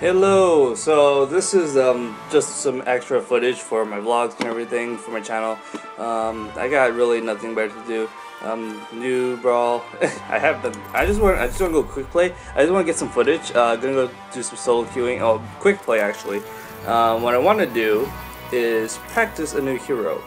Hello, so this is um, just some extra footage for my vlogs and everything for my channel. Um, I got really nothing better to do. Um, new brawl. I have the. I just want. I just want to go quick play. I just want to get some footage. Uh, gonna go do some solo queuing. Oh, quick play actually. Um, what I want to do is practice a new hero,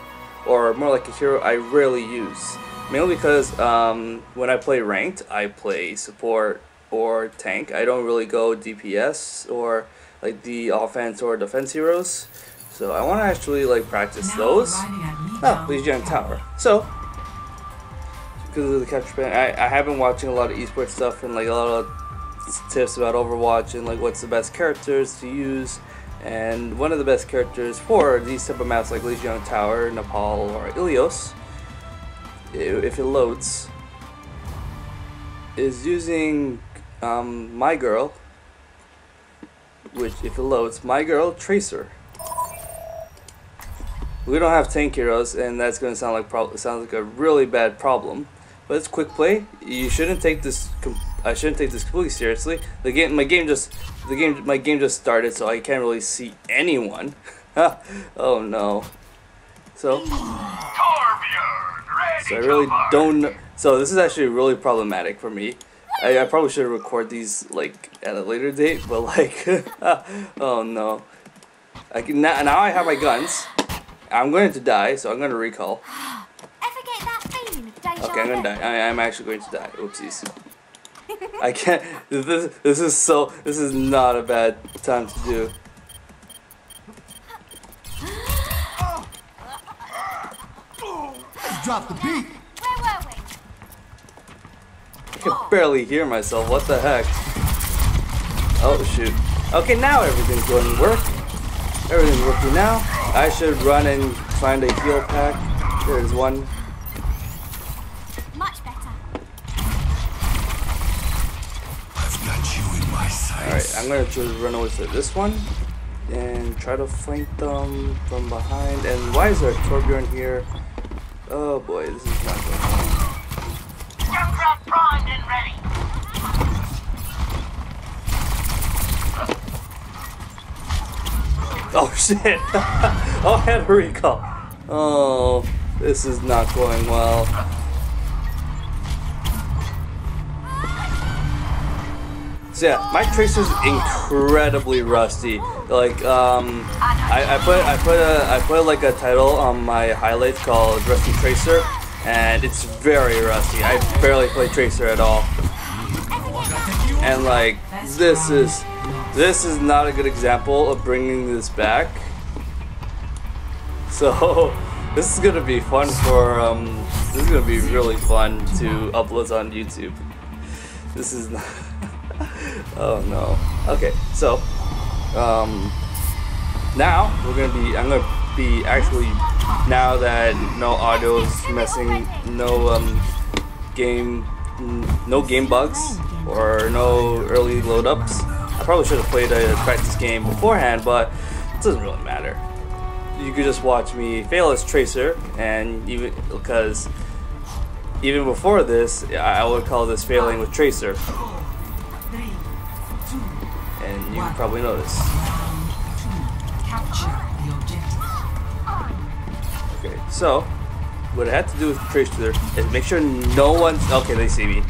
or more like a hero I rarely use. Mainly because um, when I play ranked, I play support or tank. I don't really go DPS or like the offense or defense heroes. So I want to actually like practice those. Oh, Lijiang Tower. So because of the capture pen, I, I have been watching a lot of esports stuff and like a lot of tips about Overwatch and like what's the best characters to use. And one of the best characters for these type of maps like Lijiang Tower, Nepal, or Ilios, if it loads, is using um, My Girl, which if it loads, My Girl Tracer. We don't have tank heroes, and that's going to sound like pro sounds like a really bad problem. But it's quick play. You shouldn't take this. I shouldn't take this completely seriously. The game, my game just, the game, my game just started, so I can't really see anyone. oh no. So. So I really don't. So this is actually really problematic for me. I, I probably should record these like at a later date, but like, oh no. I can now, now I have my guns. I'm going to die, so I'm going to recall. Okay, I'm gonna die. I, am actually going to die. Oopsies. I can't. This this is so. This is not a bad time to do. Drop the beat. Where were we? I can barely hear myself. What the heck? Oh shoot. Okay, now everything's going to work. Everything's working now. I should run and find a heal pack. There's one. Much better. I've got you in my sights. Alright, I'm gonna just run over to this one and try to flank them from behind. And why is there a Torbjorn here? Oh boy, this is not going well. Junkrat primed and ready. Oh shit! oh, I had a recall. Oh, this is not going well. So yeah, my tracer's incredibly rusty. Like, um, I, I put I put a I put like a title on my highlights called Rusty Tracer, and it's very rusty. I barely play Tracer at all, and like this is this is not a good example of bringing this back. So this is gonna be fun for um, this is gonna be really fun to upload on YouTube. This is not. oh no. Okay, so um, now we're gonna be. I'm gonna be actually now that no audio is messing, no um, game, no game bugs or no early load ups. I probably should have played a practice game beforehand, but it doesn't really matter. You could just watch me fail as Tracer, and even because even before this, I would call this failing with Tracer, and you probably know this. Okay, so what I had to do with Tracer is make sure no one's okay. They see me.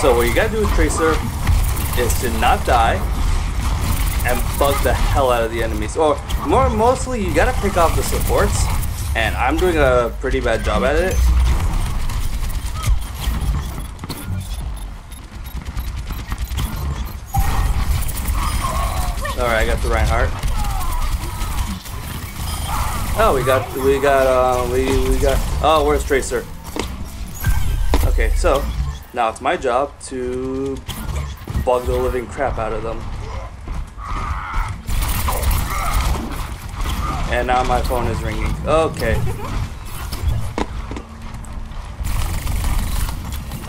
So what you gotta do with Tracer is to not die and bug the hell out of the enemies. Or more mostly you gotta pick off the supports and I'm doing a pretty bad job at it. Alright, I got the Reinhardt. Oh, we got, we got, uh, we, we got, oh, where's Tracer? Okay, so, now it's my job to bug the living crap out of them. And now my phone is ringing. Okay.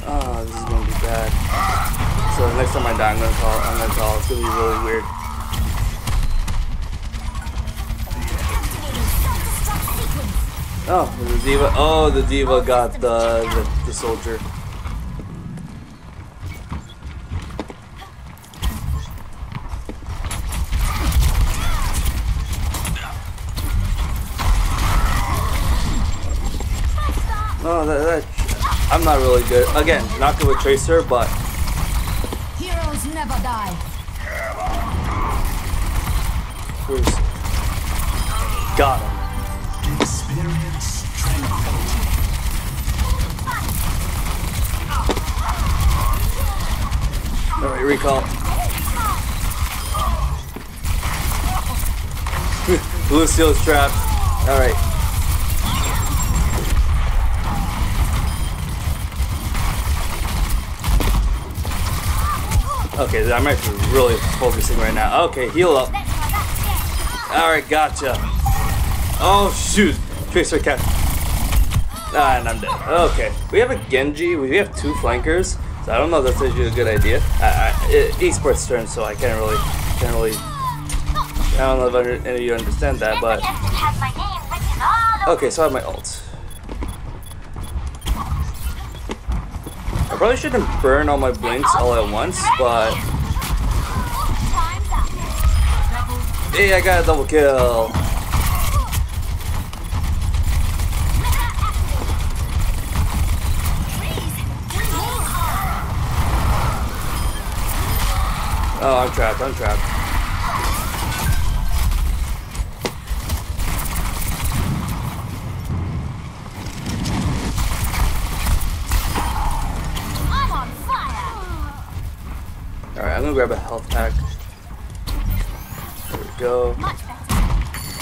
Oh, this is gonna be bad. So next time I die, I'm gonna call. I'm gonna call. It's gonna be really weird. Oh, the D.Va. Oh, the D.Va got the the, the soldier. Oh, that, that, I'm not really good. Again, not good with Tracer, but Heroes never die. where's... Got him. Experience tranquility. Alright, recall. Lucio's trapped. Alright. Okay, I'm actually really focusing right now. Okay, heal up. Alright, gotcha. Oh, shoot. Tracer cat. Ah, and I'm dead. Okay, we have a Genji. We have two flankers. So I don't know if that's actually a good idea. It, esports turn, so I can't really, can't really. I don't know if any of you understand that, but Desert has my name written all okay. So I have my ult. Probably shouldn't burn all my blinks all at once, but hey, I got a double kill. Oh, I'm trapped. I'm trapped. Gonna grab a health pack. There we go.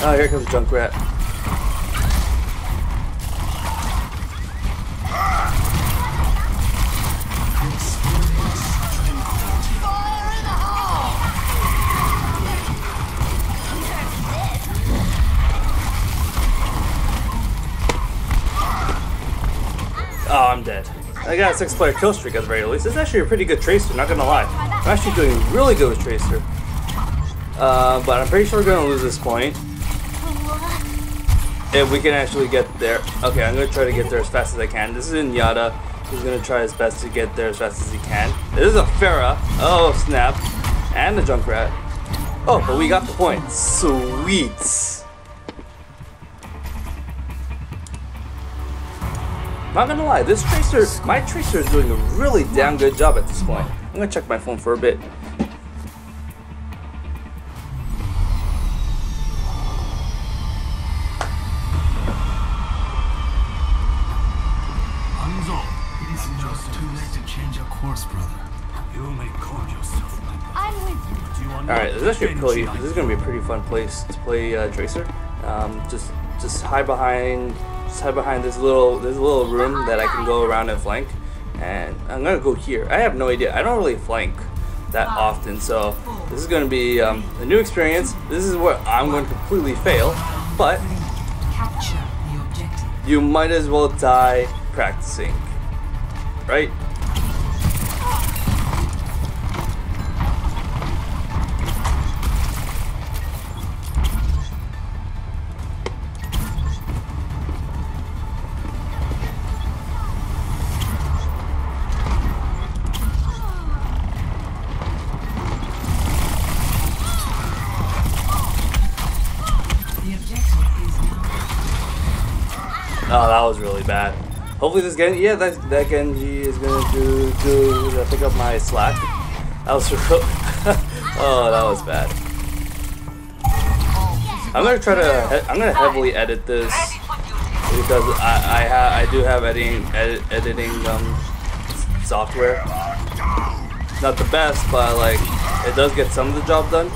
Oh, here comes Junkrat. Oh, I'm dead. I got a six player kill streak at the very least. Is actually a pretty good Tracer, not gonna lie. I'm actually doing really good with Tracer. Uh, but I'm pretty sure we're gonna lose this point. If we can actually get there. Okay, I'm gonna try to get there as fast as I can. This is in Yada. He's gonna try his best to get there as fast as he can. This is a Pharah. Oh, snap. And a Junkrat. Oh, but we got the point. Sweet. Not gonna lie, this tracer, my tracer is doing a really damn good job at this point. I'm gonna check my phone for a bit. Hanzo, it isn't just too late to change your course, brother. You may call yourself my. I'm with you. but you are All this is actually pretty, this is gonna be a pretty fun place to play uh, tracer. Um, just, just hide behind, just hide behind this little, this little room that I can go around and flank. And I'm gonna go here. I have no idea. I don't really flank that often, so this is gonna be um, a new experience. This is where I'm going to completely fail, but Capture the objective. you might as well die practicing, right? Oh, that was really bad. Hopefully this Genji, yeah, that, that Genji is gonna do, do, pick up my slack. That was real, oh, that was bad. I'm gonna try to, I'm gonna heavily edit this because I, I, ha, I do have editing, edit, editing, um, software. Not the best, but like, it does get some of the job done.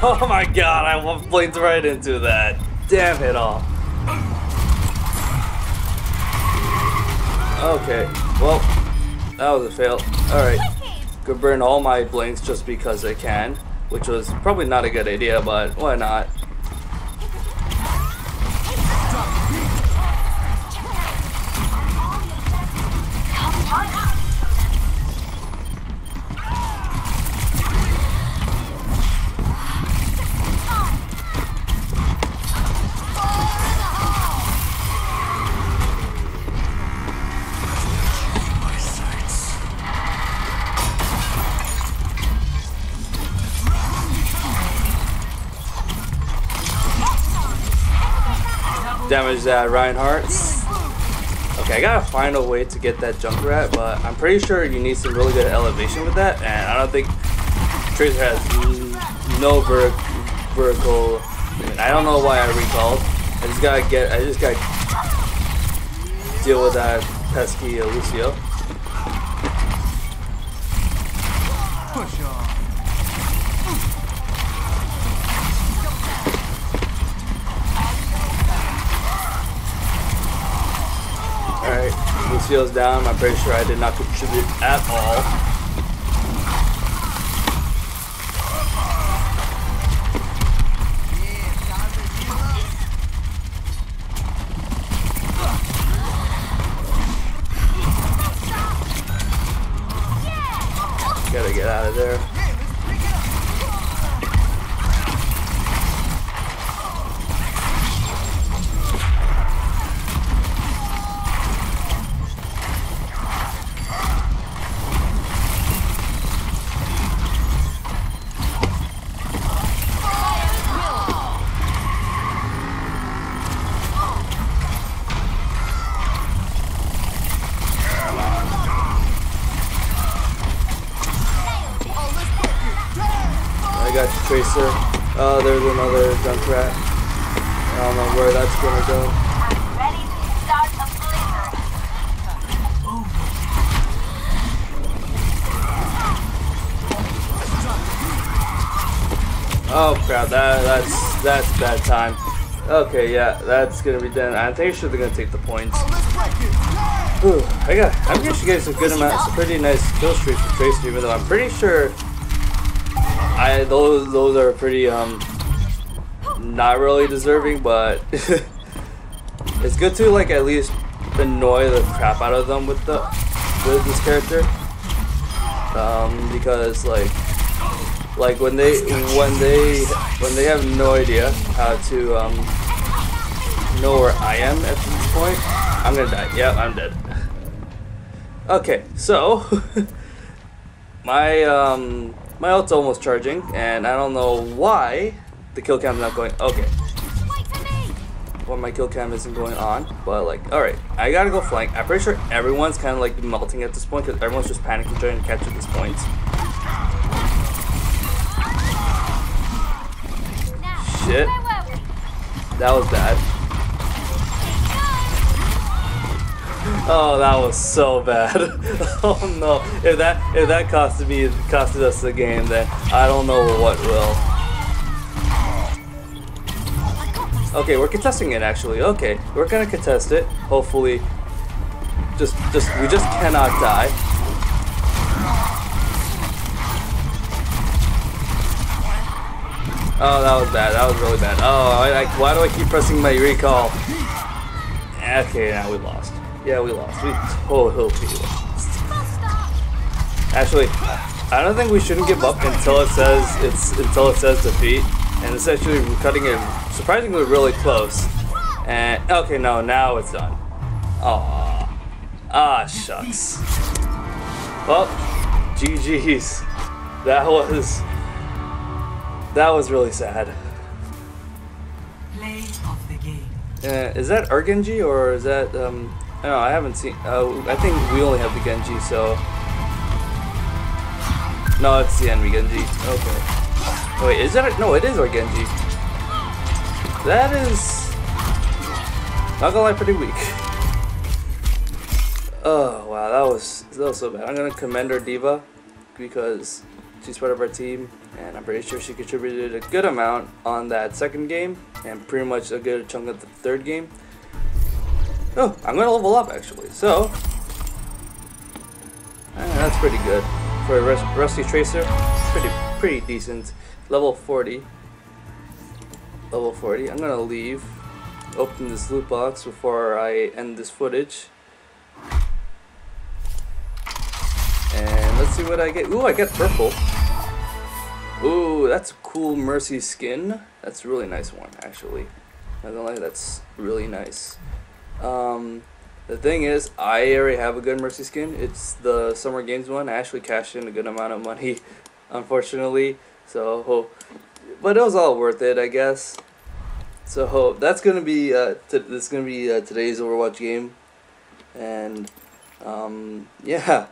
Oh my god, I blinked right into that. Damn it all. Okay, well, that was a fail. Alright, could burn all my blinks just because I can, which was probably not a good idea, but why not? Damage that Reinhardt. Okay, I gotta find a way to get that Junkrat, but I'm pretty sure you need some really good elevation with that, and I don't think Tracer has no ver vertical. I don't know why I recalled. I just gotta get. I just gotta deal with that pesky Lucio. Push on. Lucio's down. I'm pretty sure I did not contribute at all. Oh, there's another Junkrat. I don't know where that's gonna go. A. Oh crap, that that's that's bad time. Okay, yeah, that's gonna be done. I think sure they're gonna take the points. Whew, I got I'm you guys a good amount, some pretty nice kill streaks for Tracer, even though I'm pretty sure I those those are pretty um not really deserving, but it's good to like at least annoy the crap out of them with the with this character. Um, because like like when they when they when they have no idea how to um know where I am at this point, I'm gonna die. Yep, I'm dead. Okay, so my um my ult's almost charging, and I don't know why the kill cam's not going. Okay, well my kill cam isn't going on, but like, all right, I gotta go flank. I'm pretty sure everyone's kind of like melting at this point because everyone's just panicking trying to capture this point. Shit. That was bad. Oh, that was so bad. oh no! If that if that costed me costed us the game, then I don't know what will. Okay, we're contesting it actually. Okay, we're gonna contest it. Hopefully, just just we just cannot die. Oh, that was bad. That was really bad. Oh, I, I, why do I keep pressing my recall? Okay, now we lost. Yeah, we lost. We totally lost. Actually, I don't think we shouldn't give up until it says it's until it says defeat, and it's actually we're cutting it surprisingly really close. And okay, no, now it's done. Aw, ah, shucks. Well, GG's. That was that was really sad. Play of the game. Uh, is that our Genji or is that um? I don't know. I haven't seen. Uh, I think we only have the Genji, so. No, it's the enemy Genji. Okay. Wait, is that? No, it is our Genji. That is. Not gonna lie, pretty weak. Oh wow, that was that was so bad. I'm gonna commend our D.Va because she's part of our team, and I'm pretty sure she contributed a good amount on that second game, and pretty much a good chunk of the third game. Oh, I'm gonna level up actually. So uh, that's pretty good for a rus- rusty tracer. Pretty pretty decent. Level 40. Level 40. I'm gonna leave. Open this loot box before I end this footage. And let's see what I get. Ooh, I get purple. Ooh, that's a cool Mercy skin. That's a really nice one, actually. I don't lie, that's really nice. Um, the thing is, I already have a good Mercy skin. It's the Summer Games one. I actually cashed in a good amount of money, unfortunately. So, but it was all worth it, I guess. So that's gonna be uh, t- this is gonna be uh, today's Overwatch game, and um, yeah,